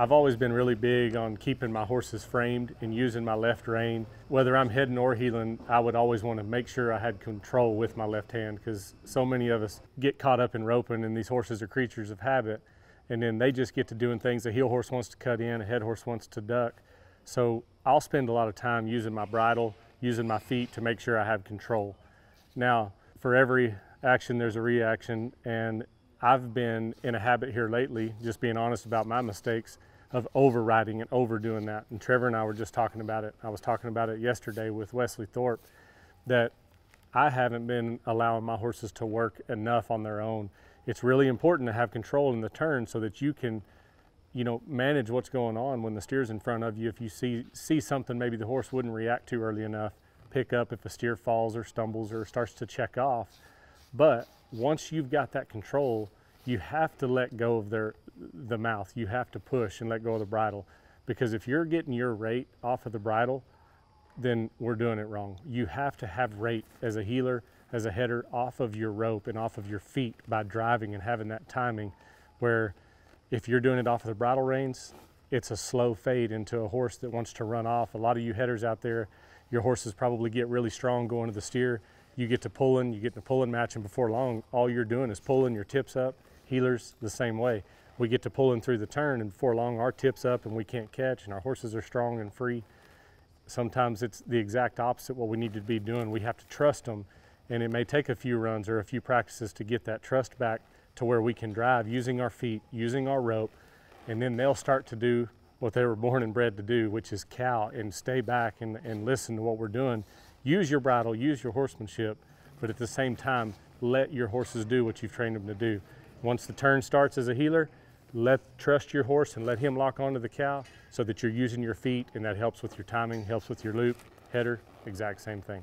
I've always been really big on keeping my horses framed and using my left rein. Whether I'm heading or heeling, I would always want to make sure I had control with my left hand because so many of us get caught up in roping and these horses are creatures of habit. And then they just get to doing things a heel horse wants to cut in, a head horse wants to duck. So I'll spend a lot of time using my bridle, using my feet to make sure I have control. Now, for every action, there's a reaction. And I've been in a habit here lately, just being honest about my mistakes, of overriding and overdoing that. And Trevor and I were just talking about it. I was talking about it yesterday with Wesley Thorp that I haven't been allowing my horses to work enough on their own. It's really important to have control in the turn so that you can, you know, manage what's going on when the steer's in front of you. If you see see something maybe the horse wouldn't react to early enough, pick up if a steer falls or stumbles or starts to check off. But once you've got that control, you have to let go of their the mouth. You have to push and let go of the bridle. Because if you're getting your rate off of the bridle, then we're doing it wrong. You have to have rate as a heeler, as a header, off of your rope and off of your feet by driving and having that timing where if you're doing it off of the bridle reins, it's a slow fade into a horse that wants to run off. A lot of you headers out there, your horses probably get really strong going to the steer. You get to pulling, you get to pulling match, and before long, all you're doing is pulling your tips up. Heelers the same way we get to pulling through the turn and before long our tip's up and we can't catch and our horses are strong and free. Sometimes it's the exact opposite what we need to be doing. We have to trust them and it may take a few runs or a few practices to get that trust back to where we can drive using our feet, using our rope, and then they'll start to do what they were born and bred to do, which is cow and stay back and, and listen to what we're doing. Use your bridle, use your horsemanship, but at the same time, let your horses do what you've trained them to do. Once the turn starts as a heeler, let trust your horse and let him lock onto the cow so that you're using your feet and that helps with your timing, helps with your loop, header, exact same thing.